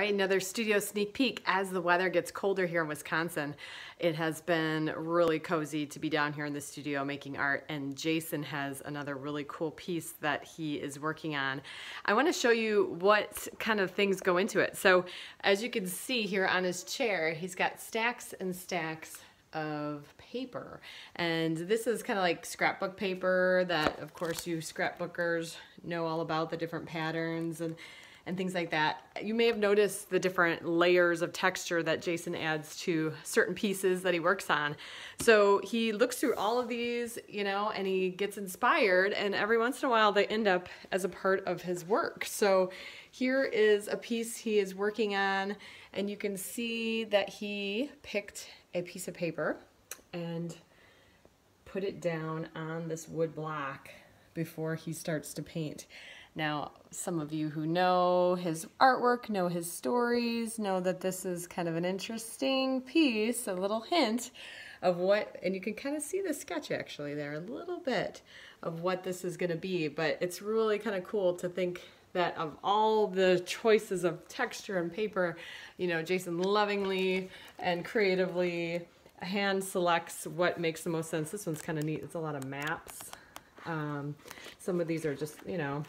Right, another studio sneak peek as the weather gets colder here in Wisconsin. It has been really cozy to be down here in the studio making art and Jason has another really cool piece that he is working on. I want to show you what kind of things go into it. So as you can see here on his chair, he's got stacks and stacks of paper and this is kind of like scrapbook paper that of course you scrapbookers know all about the different patterns and and things like that. You may have noticed the different layers of texture that Jason adds to certain pieces that he works on. So he looks through all of these, you know, and he gets inspired and every once in a while they end up as a part of his work. So here is a piece he is working on and you can see that he picked a piece of paper and put it down on this wood block before he starts to paint. Now, some of you who know his artwork, know his stories, know that this is kind of an interesting piece, a little hint of what, and you can kind of see the sketch actually there, a little bit of what this is going to be, but it's really kind of cool to think that of all the choices of texture and paper, you know, Jason lovingly and creatively hand selects what makes the most sense. This one's kind of neat. It's a lot of maps. Um, some of these are just, you know,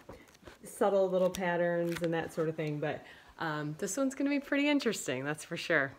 subtle little patterns and that sort of thing. But um, this one's going to be pretty interesting, that's for sure.